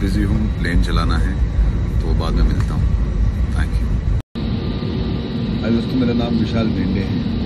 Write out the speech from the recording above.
Busy हूँ plane चलाना है तो बाद में मिलता हूँ। थैंक यू अरे दोस्तों, मेरा नाम विशाल भेंडे है।